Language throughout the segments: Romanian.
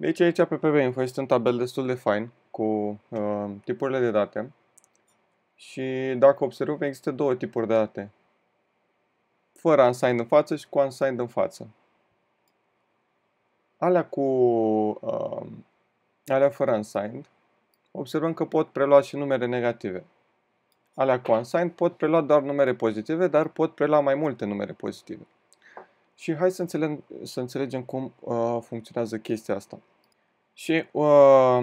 Deci aici pe PB Info este un tabel destul de fain cu uh, tipurile de date și dacă observăm există două tipuri de date. Fără unsigned în față și cu unsigned în față. Alea cu uh, alea fără unsigned observăm că pot prelua și numere negative. Alea cu unsigned pot prelua doar numere pozitive, dar pot prelua mai multe numere pozitive. Și hai să, înțeleg, să înțelegem cum uh, funcționează chestia asta. Și uh,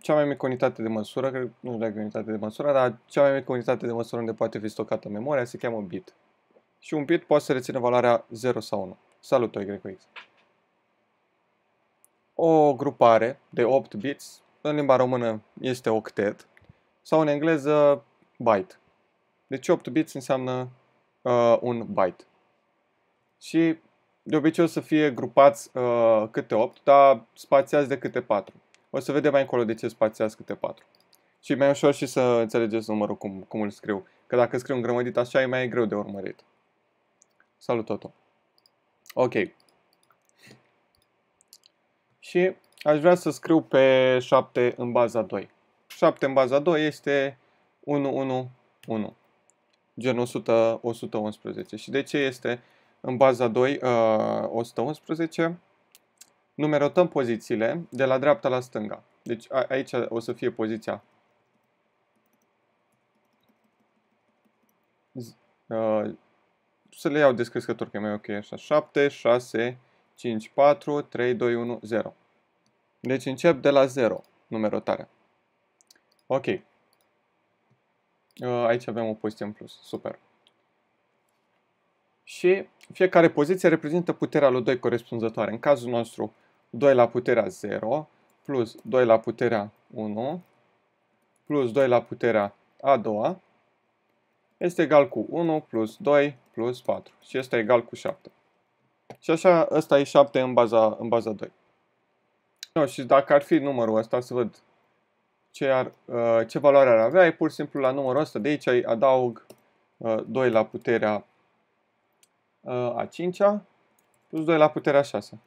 cea mai mică unitate de măsură, cred, nu știu unitate de măsură, dar cea mai mică unitate de măsură unde poate fi stocată memoria se cheamă bit. Și un bit poate să reține valoarea 0 sau 1. Salut, Y O grupare de 8 bits, în limba română este octet, sau în engleză byte. Deci 8 bits înseamnă uh, un byte. Și de obicei o să fie grupați uh, câte 8, dar spațiați de câte 4. O să vedem mai încolo de ce spațiați câte 4. Și mai ușor și să înțelegeți numărul cum, cum îl scriu. Că dacă scriu îngrămădit așa e mai greu de urmărit. Salut, Toto. Ok. Și aș vrea să scriu pe 7 în baza 2. 7 în baza 2 este 1, 1, 1. Gen 100, 111. Și de ce este în baza 2, uh, 111, numerotăm pozițiile de la dreapta la stânga. Deci a, aici o să fie poziția uh, să le iau descrescător, că e mai ok așa. 7, 6, 5, 4, 3, 2, 1, 0. Deci încep de la 0, numerotarea. Ok. Uh, aici avem o poziție în plus. Super și fiecare poziție reprezintă puterea lui 2 corespunzătoare. În cazul nostru, 2 la puterea 0 plus 2 la puterea 1 plus 2 la puterea a doua este egal cu 1 plus 2 plus 4 și este egal cu 7. Și așa, ăsta e 7 în baza, în baza 2. No, și dacă ar fi numărul ăsta, să văd ce, ar, uh, ce valoare ar avea, e pur și simplu la numărul ăsta de aici adaug uh, 2 la puterea a 5-a plus 2 la puterea 6.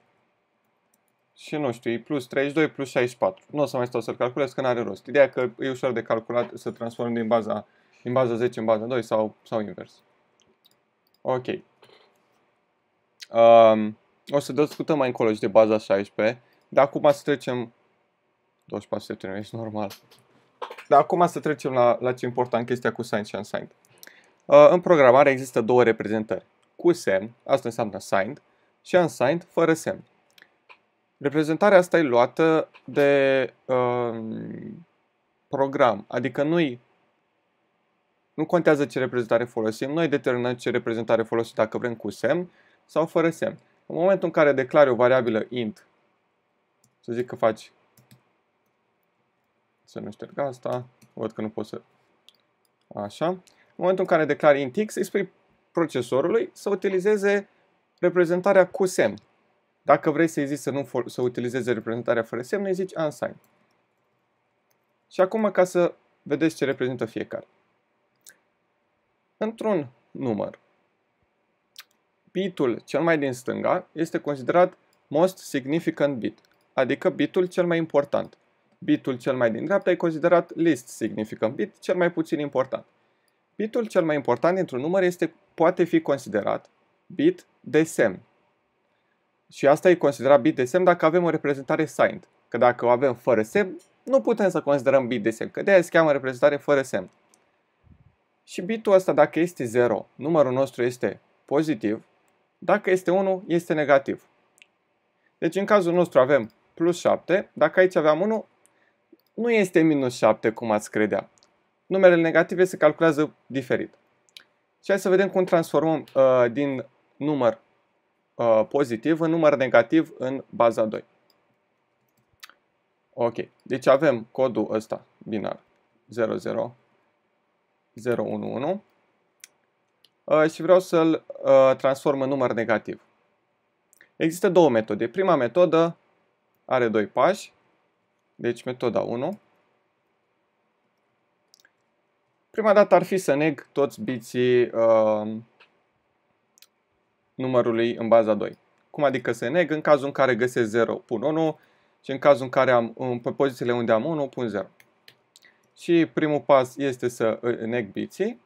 Și nu știu, e plus 32 plus 64. Nu o să mai stau să-l calculez, că n-are rost. Ideea că e ușor de calculat să transform din baza, din baza 10 în baza 2 sau, sau invers. Ok. Um, o să discutăm mai încolo și de baza 16. Dar acum să trecem... 24 septembrie, ești normal. Dar acum să trecem la, la ce important chestia cu signed și unsigned. Uh, în programare există două reprezentări cu semn, asta înseamnă signed, și unsigned fără semn. Reprezentarea asta e luată de uh, program, adică nu nu contează ce reprezentare folosim, noi determinăm ce reprezentare folosim dacă vrem cu semn sau fără semn. În momentul în care declari o variabilă int, să zic că faci, să nu șterg asta, văd că nu pot să, așa, în momentul în care declari int x, îi spui procesorului să utilizeze reprezentarea cu semn. Dacă vrei să-i zici să, nu să utilizeze reprezentarea fără semn, îi zici unsigned. Și acum ca să vedeți ce reprezintă fiecare. Într-un număr, bitul cel mai din stânga este considerat most significant bit, adică bitul cel mai important. Bitul cel mai din dreapta e considerat least significant bit, cel mai puțin important. Bitul cel mai important dintr-un număr este, poate fi considerat bit de semn. Și asta e considerat bit de semn dacă avem o reprezentare signed. Că dacă o avem fără semn, nu putem să considerăm bit de semn, că de aia se cheamă reprezentare fără semn. Și bitul ăsta, dacă este 0, numărul nostru este pozitiv, dacă este 1, este negativ. Deci în cazul nostru avem plus 7, dacă aici aveam 1, nu este minus 7 cum ați credea numerele negative se calculează diferit. Și hai să vedem cum transformăm uh, din număr uh, pozitiv în număr negativ în baza 2. Ok, deci avem codul ăsta binar 00011 uh, și vreau să-l uh, transform în număr negativ. Există două metode. Prima metodă are doi pași, deci metoda 1 Prima dată ar fi să neg toți biții uh, numărului în baza 2. Cum adică să neg? În cazul în care găsesc 0, pun 1 Și în cazul în care am, pe pozițiile unde am 1, pun 0. Și primul pas este să neg biții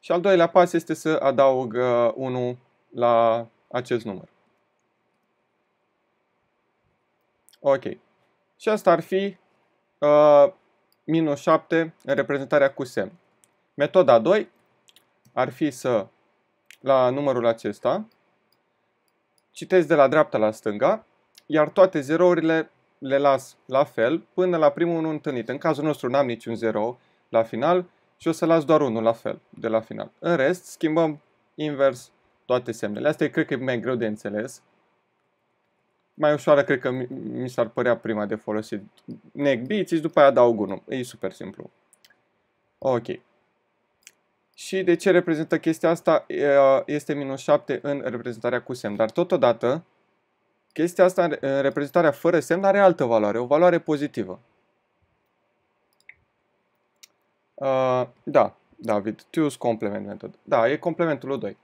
și al doilea pas este să adaug 1 la acest număr. Ok. Și asta ar fi uh, minus 7 în reprezentarea cu semn. Metoda 2 ar fi să, la numărul acesta, citesc de la dreapta la stânga, iar toate zerourile le las la fel până la primul 1 întâlnit. În cazul nostru n-am niciun 0 la final și o să las doar unul la fel de la final. În rest, schimbăm invers toate semnele. Asta e, cred că e mai greu de înțeles. Mai ușoară, cred că mi s-ar părea prima de folosit. Neg biți și după aia adaug unul. E super simplu. Ok. Și de ce reprezintă chestia asta? Este minus 7 în reprezentarea cu semn. Dar totodată, chestia asta în reprezentarea fără semn are altă valoare, o valoare pozitivă. Uh, da, David, to use complement method. Da, e complementul lui 2.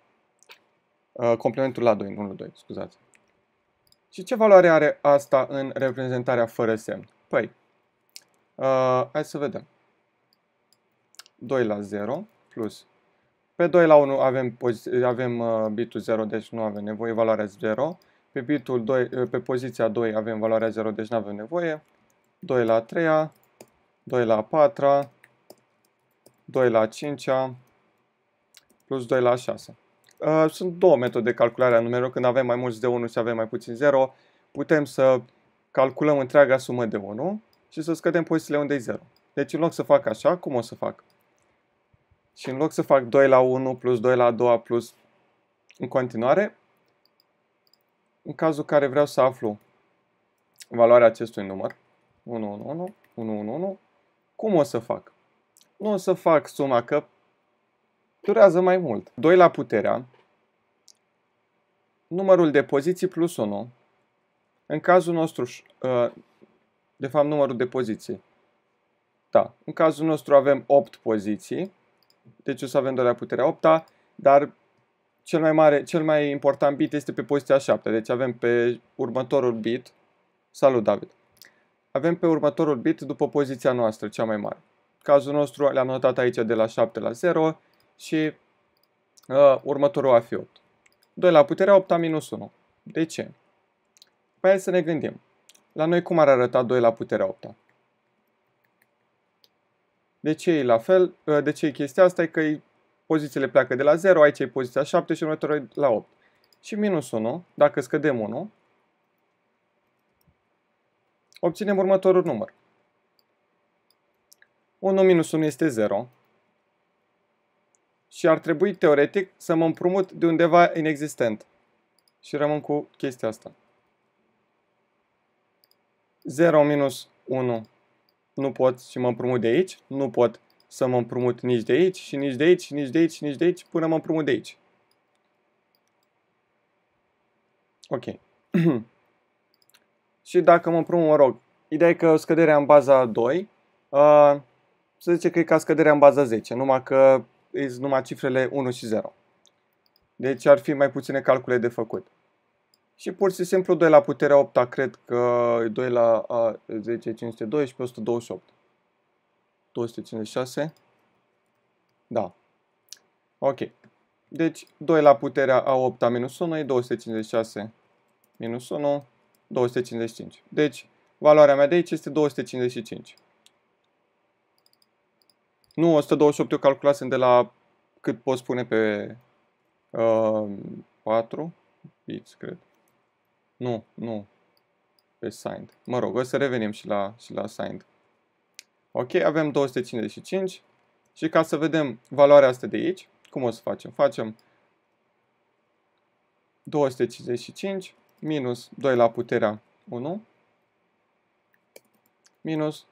Uh, complementul la 2, nu la 2, scuzați. Și ce valoare are asta în reprezentarea fără semn? Păi, uh, hai să vedem. 2 la 0 plus. Pe 2 la 1 avem, avem uh, bitul 0, deci nu avem nevoie, valoarea 0. Pe, bitul 2, uh, pe poziția 2 avem valoarea 0, deci nu avem nevoie. 2 la 3, 2 la 4, 2 la 5 plus 2 la 6. Uh, sunt două metode de calculare a numerelor. Când avem mai mulți de 1 și avem mai puțin 0, putem să calculăm întreaga sumă de 1 și să scădem pozițiile unde e 0. Deci în loc să fac așa, cum o să fac? Și în loc să fac 2 la 1 plus 2 la 2 plus în continuare, în cazul care vreau să aflu valoarea acestui număr, 1, 1, 1, 1, 1, 1, cum o să fac? Nu o să fac suma, că durează mai mult. 2 la puterea, numărul de poziții plus 1. În cazul nostru, uh, de fapt numărul de poziții. Da, în cazul nostru avem 8 poziții, deci o să avem 2 la puterea 8 dar cel mai mare, cel mai important bit este pe poziția 7. Deci avem pe următorul bit, salut David, avem pe următorul bit după poziția noastră, cea mai mare. Cazul nostru le-am notat aici de la 7 la 0 și uh, următorul va fi 8. 2 la puterea 8 minus 1. De ce? Păi hai să ne gândim. La noi cum ar arăta 2 la puterea 8 -a? De ce e la fel? Uh, de ce e chestia asta? E că pozițiile pleacă de la 0, aici e poziția 7 și următorul la 8. Și minus 1, dacă scădem 1, obținem următorul număr. 1 minus 1 este 0 și ar trebui teoretic să mă împrumut de undeva inexistent. Și rămân cu chestia asta. 0 minus 1 nu pot și mă împrumut de aici, nu pot să mă împrumut nici de aici, și nici de aici, și nici de aici, și nici de aici, până mă împrumut de aici. Ok. și dacă mă împrumut, mă rog, ideea e că scăderea în baza 2, uh, să zice că e ca scăderea în baza 10, numai că e numai cifrele 1 și 0. Deci ar fi mai puține calcule de făcut. Și pur și simplu 2 la puterea 8 cred că 2 la a, 10, 512, 128. 256. Da. Ok. Deci 2 la puterea a 8 minus 1 e 256 minus 1, 255. Deci valoarea mea de aici este 255. Nu, 128 eu calculasem de la cât pot spune pe uh, 4 bits, cred. Nu, nu. Pe signed. Mă rog, o să revenim și la, și la signed. Ok, avem 255 și ca să vedem valoarea asta de aici, cum o să facem? Facem 255 minus 2 la puterea 1 minus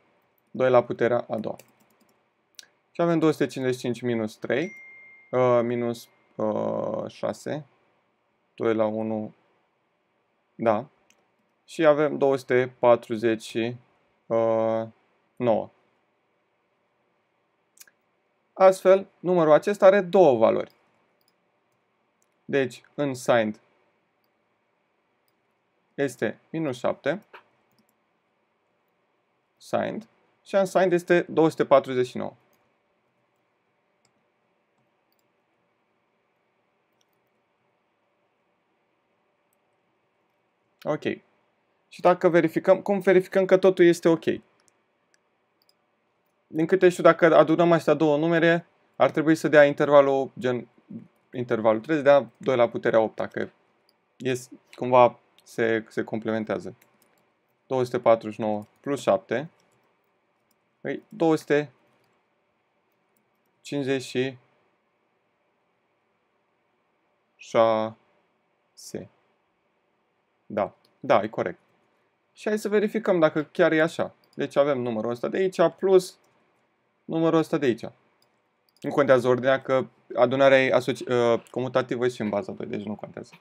2 la puterea a doua. Și avem 255 minus 3, uh, minus uh, 6, 2 la 1, da. Și avem 249. Astfel, numărul acesta are două valori. Deci, în signed este minus 7 signed și unsigned este 249. Ok. Și dacă verificăm, cum verificăm că totul este ok? Din câte știu, dacă adunăm astea două numere, ar trebui să dea intervalul, gen, intervalul trebuie să dea 2 la puterea 8, dacă este, cumva se, se complementează. 249 plus 7, păi 256. Da, da, e corect. Și hai să verificăm dacă chiar e așa. Deci avem numărul ăsta de aici plus numărul ăsta de aici. Nu contează ordinea că adunarea e uh, comutativă și în baza 2, deci nu contează.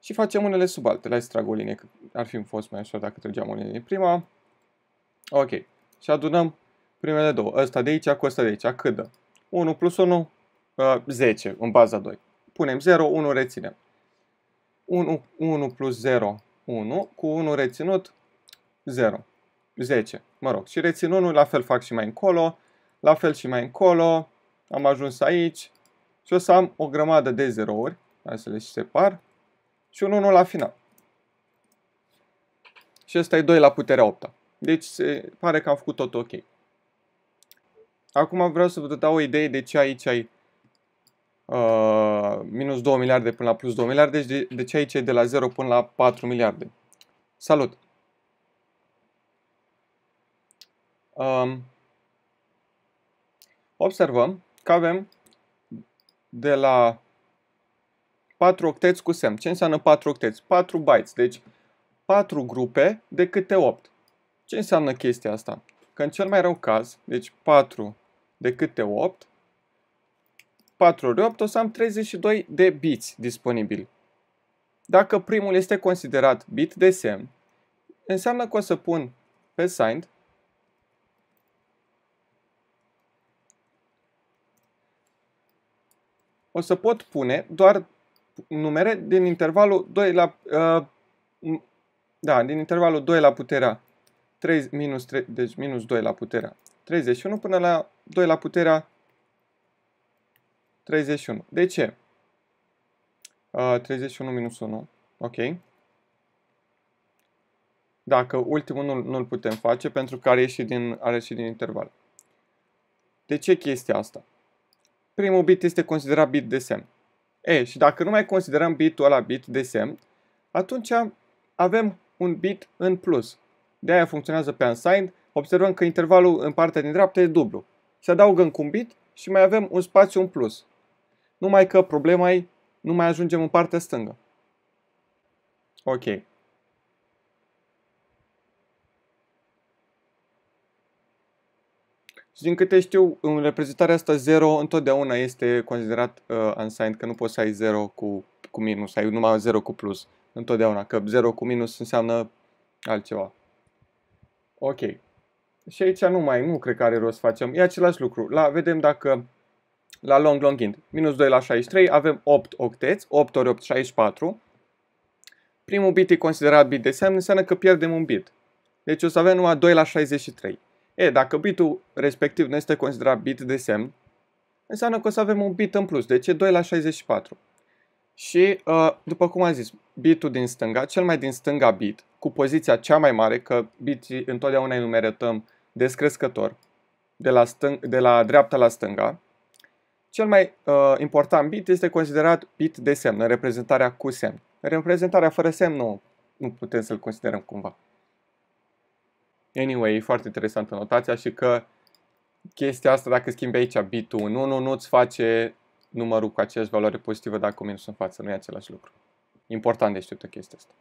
Și facem unele sub altele. Hai să trag o linie, că ar fi fost mai ușor dacă trăgeam o linie prima. Ok. Și adunăm primele două. Ăsta de aici cu ăsta de aici. Cât dă? 1 plus 1, uh, 10 în baza 2. Punem 0, 1 reținem. 1, 1 plus 0, 1. Cu 1 reținut, 0. 10. Mă rog. Și rețin 1, la fel fac și mai încolo. La fel și mai încolo. Am ajuns aici. Și o să am o grămadă de zerouri. Hai să le separ. Și un 1 la final. Și ăsta e 2 la puterea 8 Deci se pare că am făcut tot ok. Acum vreau să vă dau o idee de ce aici ai uh, minus 2 miliarde până la plus 2 miliarde, deci de, de ce aici e de la 0 până la 4 miliarde. Salut! Um, observăm că avem de la 4 octeți cu semn. Ce înseamnă 4 octeți? 4 bytes, deci 4 grupe de câte 8. Ce înseamnă chestia asta? Că în cel mai rău caz, deci 4 de câte 8, 4 ori 8 o să am 32 de bits disponibili. Dacă primul este considerat bit de semn, înseamnă că o să pun pe signed o să pot pune doar numere din intervalul 2 la uh, da, din intervalul 2 la puterea 3 minus 3, deci minus 2 la puterea 31 până la 2 la puterea 31. De ce? Uh, 31 minus 1. Ok. Dacă ultimul nu, nu-l putem face pentru că are ieșit din, are ieșit din interval. De ce chestia asta? Primul bit este considerat bit de semn. E, și dacă nu mai considerăm bitul ăla bit de semn, atunci avem un bit în plus. De aia funcționează pe unsigned. Observăm că intervalul în partea din dreapta e dublu. Se adaugă încă un bit și mai avem un spațiu în plus. Numai că problema e, nu mai ajungem în partea stângă. Ok. Și din câte știu, în reprezentarea asta 0 întotdeauna este considerat uh, unsigned, că nu poți să ai 0 cu, cu minus, ai numai 0 cu plus. Întotdeauna, că 0 cu minus înseamnă altceva. Ok. Și aici nu mai, nu cred că are rost să facem. E același lucru. La, vedem dacă la long long int, minus 2 la 63, avem 8 octeți, 8 ori 8, 64. Primul bit e considerat bit de semn, înseamnă că pierdem un bit. Deci o să avem numai 2 la 63. E, dacă bitul respectiv nu este considerat bit de semn, înseamnă că o să avem un bit în plus. Deci e 2 la 64. Și, uh, după cum am zis, bitul din stânga, cel mai din stânga bit, cu poziția cea mai mare, că bitii întotdeauna îi numerătăm descrescător, de la, stâng- de la dreapta la stânga, cel mai uh, important bit este considerat bit de semn, în reprezentarea cu semn. În reprezentarea fără semn nu, nu putem să-l considerăm cumva. Anyway, e foarte interesantă notația și că chestia asta, dacă schimbi aici bitul în 1, nu-ți face numărul cu aceeași valoare pozitivă dacă cu minus în față. Nu e același lucru. Important de știută chestia asta.